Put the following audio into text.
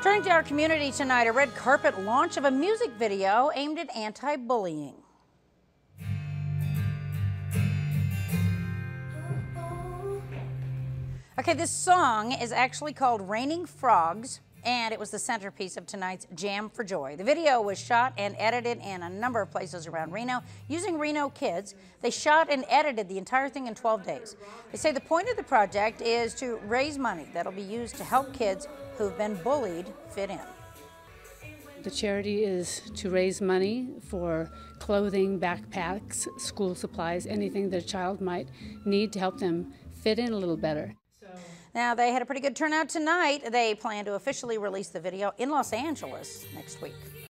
Turning to our community tonight, a red carpet launch of a music video aimed at anti bullying. Okay, this song is actually called Raining Frogs, and it was the centerpiece of tonight's Jam for Joy. The video was shot and edited in a number of places around Reno using Reno Kids. They shot and edited the entire thing in 12 days. They say the point of the project is to raise money that'll be used to help kids who've been bullied fit in. The charity is to raise money for clothing, backpacks, school supplies, anything that a child might need to help them fit in a little better. Now, they had a pretty good turnout tonight. They plan to officially release the video in Los Angeles next week.